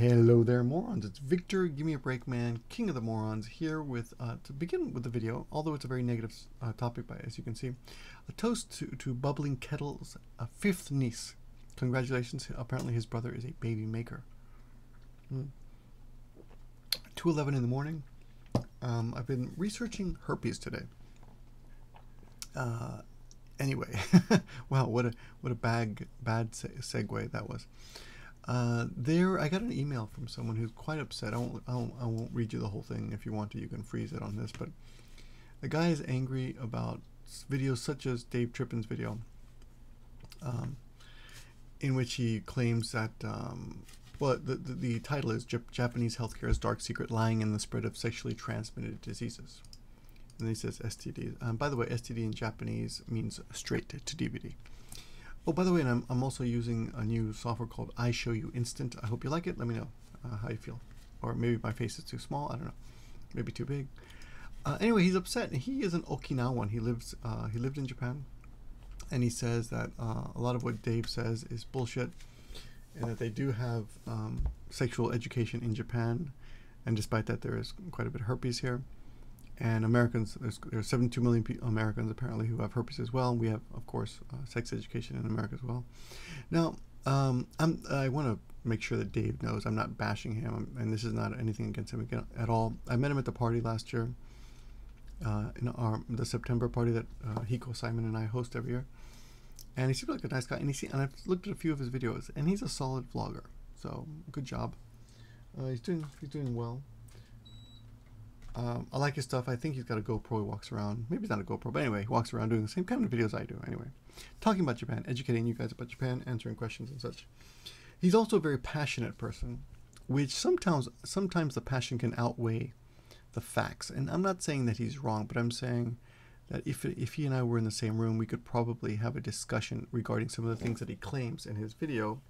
Hello there, morons. It's Victor, give me a break, man, king of the morons, here with, uh, to begin with the video, although it's a very negative uh, topic, by, as you can see, a toast to, to Bubbling Kettle's uh, fifth niece. Congratulations, apparently his brother is a baby maker. Mm. 2.11 in the morning. Um, I've been researching herpes today. Uh, anyway, wow, what a what a bag bad se segue that was. Uh, there, I got an email from someone who's quite upset. I won't, I won't, I won't read you the whole thing. If you want to, you can freeze it on this. But the guy is angry about videos such as Dave Trippin's video, um, in which he claims that, um, well, the, the, the, title is Japanese Healthcare's Dark Secret Lying in the Spread of Sexually Transmitted Diseases. And he says STD. Um, by the way, STD in Japanese means straight to DVD. Oh, by the way, I'm, I'm also using a new software called iShowU Instant. I hope you like it. Let me know uh, how you feel. Or maybe my face is too small. I don't know. Maybe too big. Uh, anyway, he's upset. He is an Okinawan. He lives. Uh, he lived in Japan, and he says that uh, a lot of what Dave says is bullshit, and that they do have um, sexual education in Japan, and despite that, there is quite a bit of herpes here and Americans, there's, there's 72 million Americans apparently who have herpes as well. We have, of course, uh, sex education in America as well. Now, um, i want to make sure that Dave knows I'm not bashing him, and this is not anything against him at all. I met him at the party last year, uh, in our the September party that uh, Hikosaemon and I host every year, and he seemed like a nice guy. And he and I've looked at a few of his videos, and he's a solid vlogger. So good job. Uh, he's doing he's doing well. Um, I like his stuff. I think he's got a GoPro. He walks around. Maybe it's not a GoPro, but anyway, he walks around doing the same kind of videos I do. Anyway, talking about Japan, educating you guys about Japan, answering questions and such. He's also a very passionate person, which sometimes sometimes the passion can outweigh the facts. And I'm not saying that he's wrong, but I'm saying that if if he and I were in the same room, we could probably have a discussion regarding some of the things that he claims in his video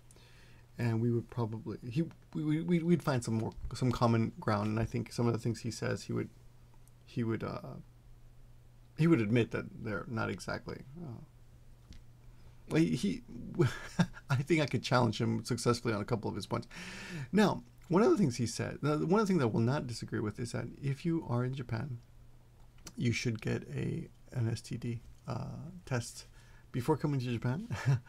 and we would probably he we, we we'd find some more some common ground and i think some of the things he says he would he would uh he would admit that they're not exactly uh, he, he i think i could challenge him successfully on a couple of his points. Now one of the things he said one of the things that i will not disagree with is that if you are in japan you should get a an std uh, test before coming to japan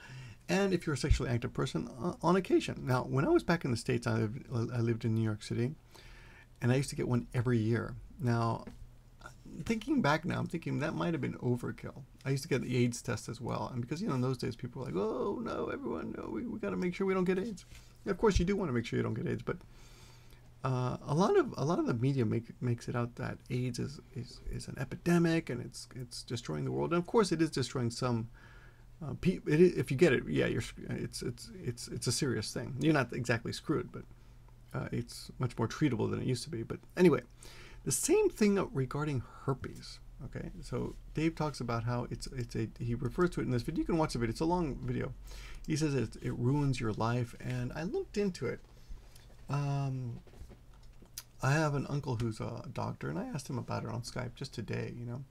and if you're a sexually active person uh, on occasion. Now, when I was back in the States, I lived, I lived in New York City, and I used to get one every year. Now, thinking back now, I'm thinking that might have been overkill. I used to get the AIDS test as well, and because you know in those days people were like, "Oh no, everyone, no, we, we got to make sure we don't get AIDS." of course, you do want to make sure you don't get AIDS, but uh, a lot of a lot of the media make, makes it out that AIDS is, is is an epidemic and it's it's destroying the world, and of course, it is destroying some uh, if you get it, yeah, you're. It's it's it's it's a serious thing. You're not exactly screwed, but uh, it's much more treatable than it used to be. But anyway, the same thing regarding herpes. Okay, so Dave talks about how it's it's a he refers to it in this video. You can watch the video. It's a long video. He says it, it ruins your life, and I looked into it. Um, I have an uncle who's a doctor, and I asked him about it on Skype just today. You know,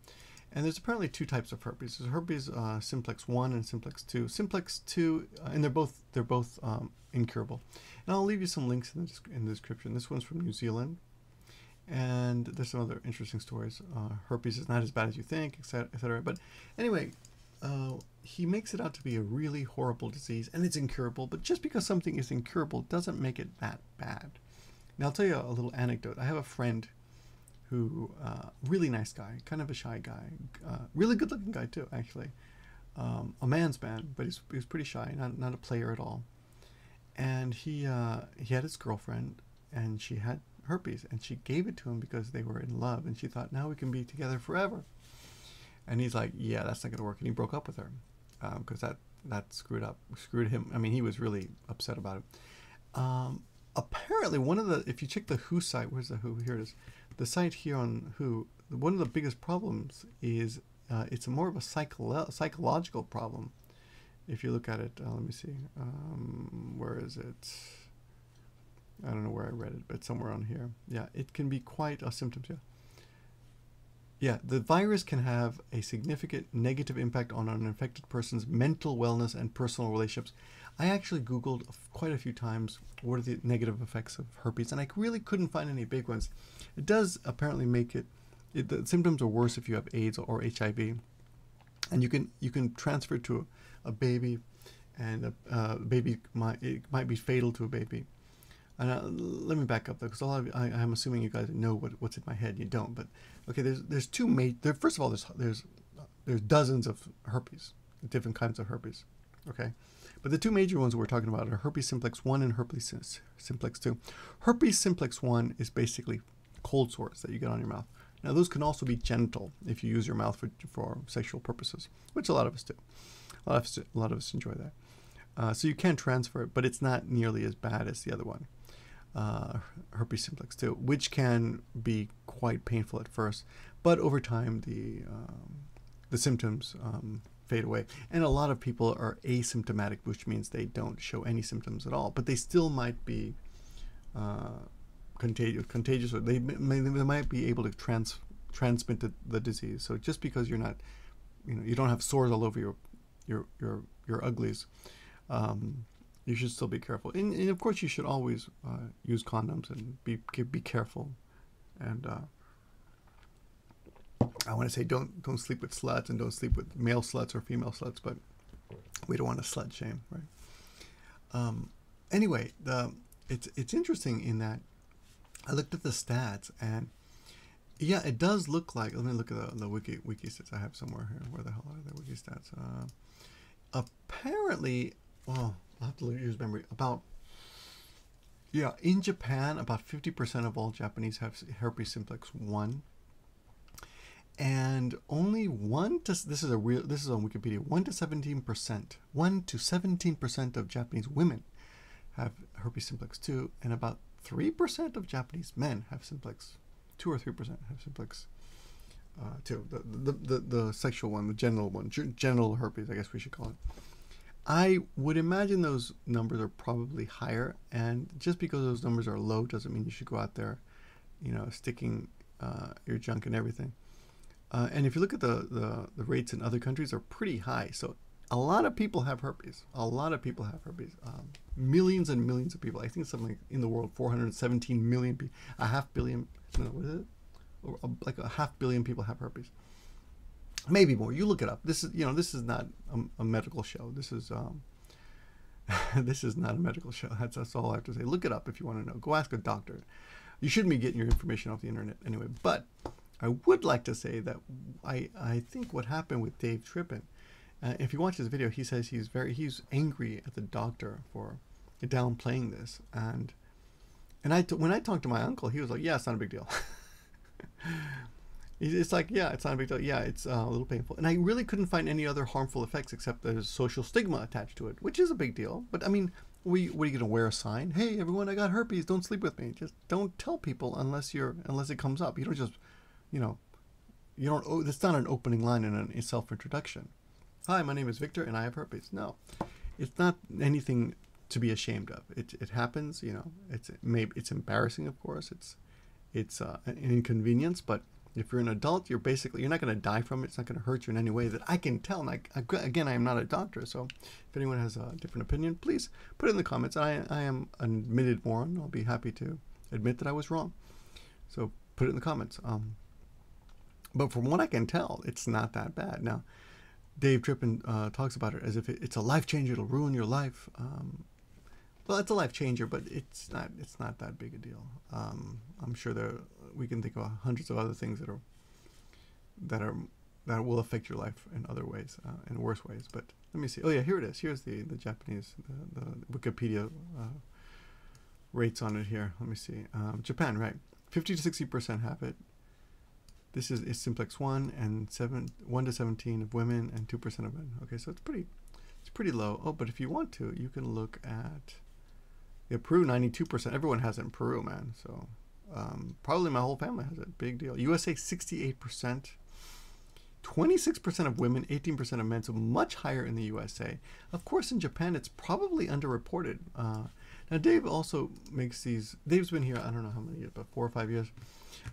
and there's apparently two types of herpes. There's herpes uh, simplex one and simplex two. Simplex two, uh, and they're both they're both um, incurable. And I'll leave you some links in the, in the description. This one's from New Zealand, and there's some other interesting stories. Uh, herpes is not as bad as you think, etc. etc. But anyway, uh, he makes it out to be a really horrible disease, and it's incurable. But just because something is incurable doesn't make it that bad. Now I'll tell you a little anecdote. I have a friend who uh, really nice guy, kind of a shy guy, uh, really good looking guy too, actually. Um, a man's man, but he's, he's pretty shy, not, not a player at all. And he uh, he had his girlfriend, and she had herpes, and she gave it to him because they were in love, and she thought now we can be together forever. And he's like, yeah, that's not gonna work, and he broke up with her because um, that that screwed up, screwed him. I mean, he was really upset about it. Um, apparently, one of the if you check the WHO site, where's the WHO? Here it is the site here on WHO, one of the biggest problems is uh, it's more of a psycho psychological problem. If you look at it, uh, let me see, um, where is it? I don't know where I read it, but somewhere on here. Yeah, it can be quite a symptom. Yeah. Yeah, the virus can have a significant negative impact on an infected person's mental wellness and personal relationships. I actually Googled quite a few times what are the negative effects of herpes, and I really couldn't find any big ones. It does apparently make it, it the symptoms are worse if you have AIDS or HIV, and you can you can transfer to a, a baby, and a uh, baby might it might be fatal to a baby. And uh, let me back up though, because a lot of I, am assuming you guys know what, what's in my head. You don't, but okay. There's there's two major. There, first of all, there's there's there's dozens of herpes, different kinds of herpes. Okay, but the two major ones we're talking about are herpes simplex 1 and herpes simplex 2. Herpes simplex 1 is basically cold sores that you get on your mouth. Now, those can also be genital if you use your mouth for, for sexual purposes, which a lot of us do. A lot of us, a lot of us enjoy that. Uh, so you can transfer it, but it's not nearly as bad as the other one, uh, herpes simplex 2, which can be quite painful at first, but over time the um, the symptoms um, fade away. And a lot of people are asymptomatic, which means they don't show any symptoms at all, but they still might be uh, contagious, contagious, or they, may, they might be able to trans, transmit the, the disease. So just because you're not, you know, you don't have sores all over your, your, your, your uglies, um, you should still be careful. And, and, of course, you should always uh, use condoms and be be careful, and uh, I want to say don't don't sleep with sluts and don't sleep with male sluts or female sluts, but we don't want to slut shame, right? Um, anyway, the it's it's interesting in that I looked at the stats and yeah, it does look like. Let me look at the, the wiki wiki stats I have somewhere here. Where the hell are the wiki stats? Uh, apparently, well, I'll have to use memory. About yeah, in Japan, about fifty percent of all Japanese have herpes simplex one and only one to this is a real this is on Wikipedia one to seventeen percent one to seventeen percent of Japanese women have herpes simplex two, and about three percent of Japanese men have simplex two or three percent have simplex uh, two. The, the, the the sexual one, the genital one, genital herpes, I guess we should call it. I would imagine those numbers are probably higher, and just because those numbers are low doesn't mean you should go out there, you know, sticking uh, your junk and everything. Uh, and if you look at the, the, the, rates in other countries are pretty high. So a lot of people have herpes. A lot of people have herpes. Um, millions and millions of people. I think something like in the world, 417 million people, a half billion, no, what is it? A, like a half billion people have herpes. Maybe more. You look it up. This is, you know, this is not a, a medical show. This is, um, this is not a medical show. That's, that's all I have to say. Look it up if you want to know. Go ask a doctor. You shouldn't be getting your information off the internet anyway. But I would like to say that I, I think what happened with Dave Trippin, uh, if you watch this video, he says he's very he's angry at the doctor for downplaying this, and and I when I talked to my uncle, he was like, "Yeah, it's not a big deal." it's like, yeah, it's not a big deal. Yeah, it's uh, a little painful, and I really couldn't find any other harmful effects except there's social stigma attached to it, which is a big deal. But I mean, we what are you gonna wear a sign? Hey, everyone, I got herpes. Don't sleep with me. Just don't tell people unless you're unless it comes up. You don't just you know, you don't. Oh, that's not an opening line in a self-introduction. Hi, my name is Victor, and I have herpes. No, it's not anything to be ashamed of. It it happens. You know, it's maybe it's embarrassing, of course. It's it's uh, an inconvenience, but if you're an adult, you're basically you're not going to die from it. It's not going to hurt you in any way that I can tell. And again, I am not a doctor, so if anyone has a different opinion, please put it in the comments. I I am an admitted moron. I'll be happy to admit that I was wrong. So put it in the comments. Um, but from what I can tell, it's not that bad. Now, Dave Trippin uh, talks about it as if it, it's a life changer. It'll ruin your life. Um, well, it's a life changer, but it's not. It's not that big a deal. Um, I'm sure there we can think of hundreds of other things that are that are that will affect your life in other ways, uh, in worse ways. But let me see. Oh yeah, here it is. Here's the the Japanese the, the Wikipedia uh, rates on it here. Let me see. Um, Japan, right? 50 to 60 percent have it. This is, is simplex one and seven one to seventeen of women and two percent of men. Okay, so it's pretty it's pretty low. Oh, but if you want to, you can look at yeah, Peru ninety two percent. Everyone has it in Peru, man. So um, probably my whole family has it. Big deal. USA sixty eight percent. 26% of women, 18% of men, so much higher in the USA. Of course, in Japan, it's probably underreported. Uh, now, Dave also makes these. Dave's been here, I don't know how many years, but four or five years.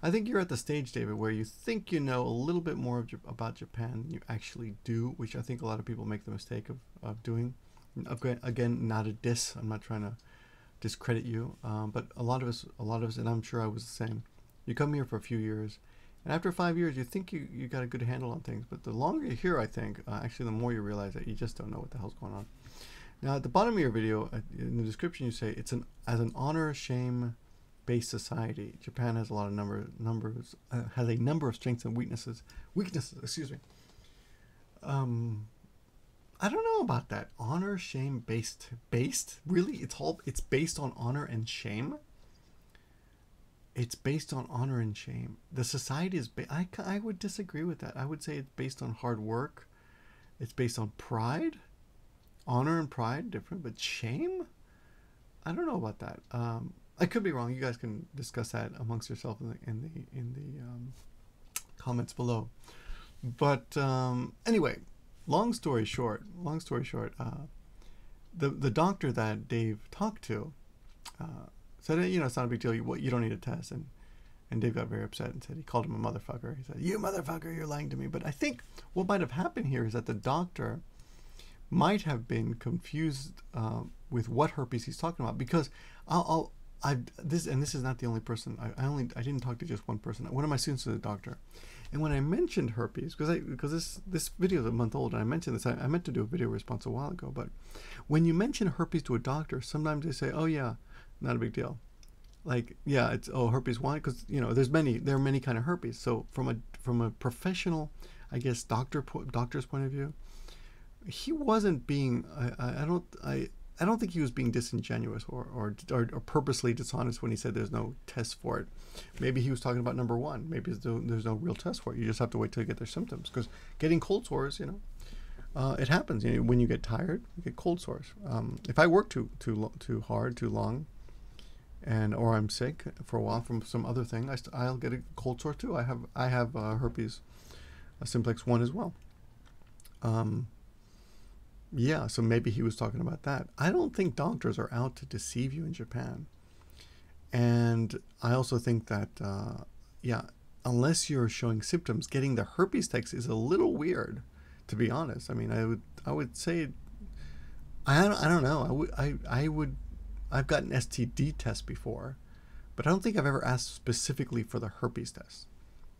I think you're at the stage, David, where you think you know a little bit more about Japan than you actually do, which I think a lot of people make the mistake of, of doing. again, not a diss. I'm not trying to discredit you, um, but a lot of us, a lot of us, and I'm sure I was the same. You come here for a few years, and after five years, you think you, you got a good handle on things. But the longer you're here, I think, uh, actually, the more you realize that you just don't know what the hell's going on. Now, at the bottom of your video, uh, in the description, you say it's an as an honor shame based society. Japan has a lot of number numbers uh, has a number of strengths and weaknesses. Weaknesses, excuse me. Um, I don't know about that. Honor shame based based really? It's all it's based on honor and shame. It's based on honor and shame. The society is. Ba- I I would disagree with that. I would say it's based on hard work. It's based on pride honor and pride different but shame i don't know about that um, i could be wrong you guys can discuss that amongst yourself in the in the in the um, comments below but um, anyway long story short long story short uh, the the doctor that dave talked to uh, said you know it's not a big deal you, you don't need a test and and Dave got very upset and said he called him a motherfucker. He said, "You motherfucker, you're lying to me." But I think what might have happened here is that the doctor might have been confused uh, with what herpes he's talking about because I'll, I'll I this and this is not the only person I, I, only I didn't talk to just one person. One of my students is a doctor, and when I mentioned herpes because I because this this video is a month old and I mentioned this I, I meant to do a video response a while ago, but when you mention herpes to a doctor, sometimes they say, "Oh yeah, not a big deal." Like yeah, it's oh herpes one because you know there's many there are many kind of herpes. So from a from a professional, I guess doctor doctor's point of view, he wasn't being I, I don't I I don't think he was being disingenuous or, or, or, or, purposely dishonest when he said there's no test for it. Maybe he was talking about number one. Maybe there's no, there's no real test for it. You just have to wait till you get their symptoms. Because getting cold sores, you know, uh, it happens. You know, when you get tired, you get cold sores. Um, if I work too too too hard, too long, and or I'm sick for a while from some other thing, I st- I'll get a cold sore too. I have I have uh, herpes, uh, simplex one as well. Um, yeah, so maybe he was talking about that. I don't think doctors are out to deceive you in Japan. And I also think that, uh, yeah, unless you're showing symptoms, getting the herpes test is a little weird, to be honest. I mean, I would, I would say, I don't, I don't know. I would, I, I would, I've gotten STD tests before, but I don't think I've ever asked specifically for the herpes test.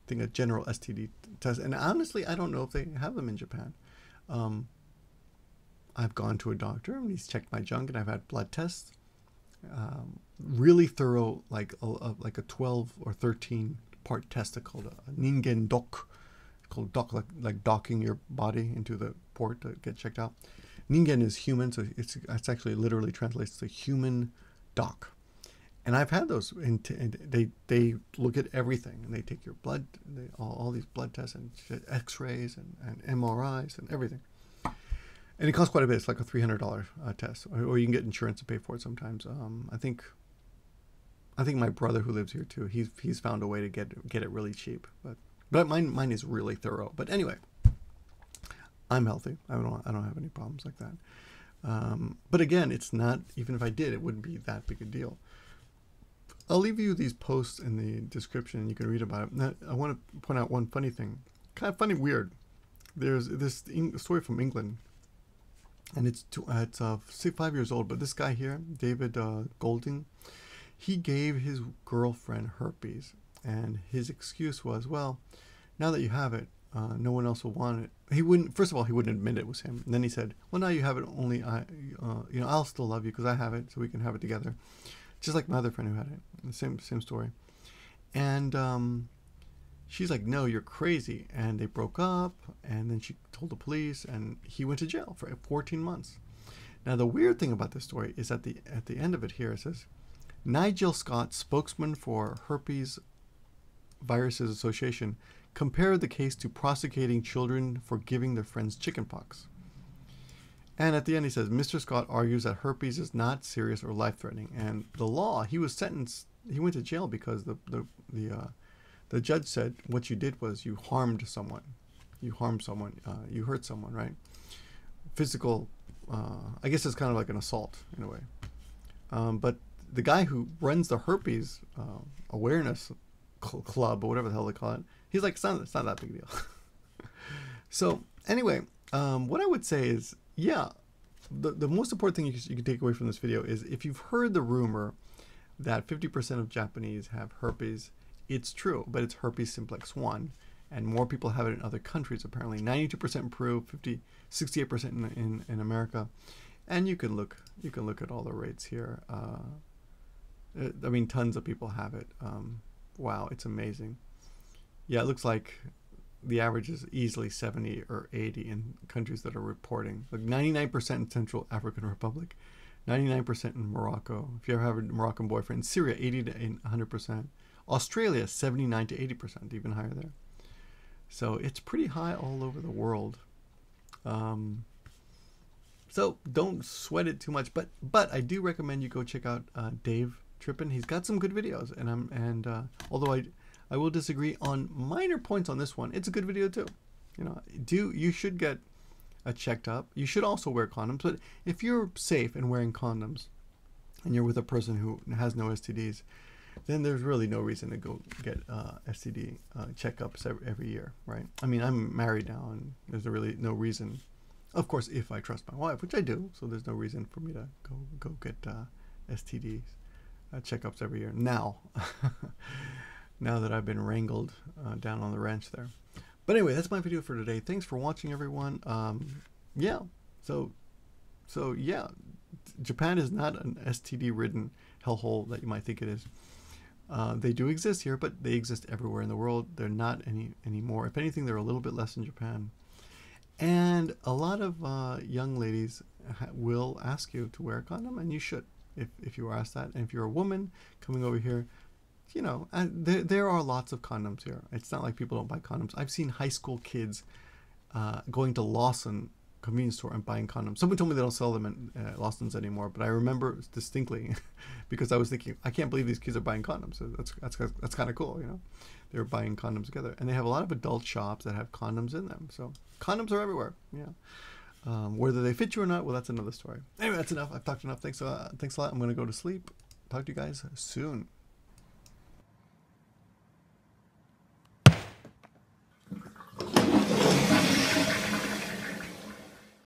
I think a general STD test, and honestly, I don't know if they have them in Japan. Um, I've gone to a doctor and he's checked my junk and I've had blood tests. Um, really thorough, like a, a, like a 12 or 13 part test called a ningen dock, called dock like, like docking your body into the port to get checked out. Ningen is human, so it's it's actually literally translates to human dock. And I've had those, and, they they look at everything, and they take your blood, they, all, all these blood tests and X-rays and, and MRIs and everything and it costs quite a bit. It's like a three hundred dollar uh, test, or, or, you can get insurance to pay for it sometimes. Um, I think, I think my brother who lives here too, he's he's found a way to get get it really cheap. But but mine mine is really thorough. But anyway, I'm healthy. I don't I don't have any problems like that. Um, but again, it's not even if I did, it wouldn't be that big a deal. I'll leave you these posts in the description, and you can read about it. Now, I want to point out one funny thing, kind of funny, weird. There's this story from England and it's two, uh, it's uh, six, five years old. But this guy here, David uh, Golding, he gave his girlfriend herpes, and his excuse was, well, now that you have it, uh, no one else will want it. He wouldn't. First of all, he wouldn't admit it was him. And then he said, "Well, now you have it. Only I, uh, you know, I'll still love you because I have it, so we can have it together." Just like my other friend who had it. Same same story. And um, she's like, no, you're crazy. And they broke up. And then she told the police, and he went to jail for 14 months. Now, the weird thing about this story is at the at the end of it here it says, Nigel Scott, spokesman for Herpes Viruses Association, compared the case to prosecuting children for giving their friends chickenpox. And at the end, he says, Mr. Scott argues that herpes is not serious or life threatening. And the law, he was sentenced, he went to jail because the, the, the uh, the judge said what you did was you harmed someone. You harmed someone. Uh, you hurt someone, right? Physical. Uh, I guess it's kind of like an assault in a way. Um, but the guy who runs the herpes uh, awareness cl- club or whatever the hell they call it, he's like, it's not, it's not that big a deal. so anyway, um, what I would say is, yeah, the, the most important thing you, you can take away from this video is if you've heard the rumor that 50% of Japanese have herpes, it's true, but it's herpes simplex 1 and more people have it in other countries apparently. 92% in peru 50 68% in, in, in, america. And you can look you can look at all the rates here. Uh, i mean tons of people have it. Um, wow it's amazing. Yeah it looks like the average is easily 70 or 80 in countries that are reporting. Like 99% in central african republic 99% in morocco. If you ever have a moroccan boyfriend syria 80 to 100% australia 79 to 80% even higher there so it's pretty high all over the world. Um, so don't sweat it too much. But but I do recommend you go check out uh, Dave Trippin. He's got some good videos, and I'm and uh, although I I will disagree on minor points on this one, it's a good video too. You know, do you should get a checked up. You should also wear condoms. But if you're safe and wearing condoms, and you're with a person who has no STDs, then there's really no reason to go get uh, STD uh, checkups every, every, year, right? I mean, I'm married now, and there's really no reason. Of course, if I trust my wife, which I do, so there's no reason for me to go go get uh, STDs uh, checkups every year. Now, now that I've been wrangled uh, down on the ranch there. But anyway, that's my video for today. Thanks for watching, everyone. Um, yeah, so so yeah, Japan is not an STD-ridden hellhole that you might think it is. Uh, they do exist here, but they exist everywhere in the world. They're not any anymore. If anything, they're a little bit less in Japan. And a lot of uh, young ladies will ask you to wear a condom, and you should if, if you are asked that. And if you're a woman coming over here, you know, there, there are lots of condoms here. It's not like people don't buy condoms. I've seen high school kids uh, going to Lawson convenience store and buying condoms. Someone told me they don't sell them in uh, Lawson's anymore, but I remember distinctly because I was thinking, I can't believe these kids are buying condoms. So that's that's that's kind of cool, you know. They're buying condoms together, and they have a lot of adult shops that have condoms in them. So condoms are everywhere. Yeah. Um, whether they fit you or not, well, that's another story. Anyway, that's enough. I've talked enough. Thanks. Uh, thanks a lot. I'm gonna go to sleep. Talk to you guys soon.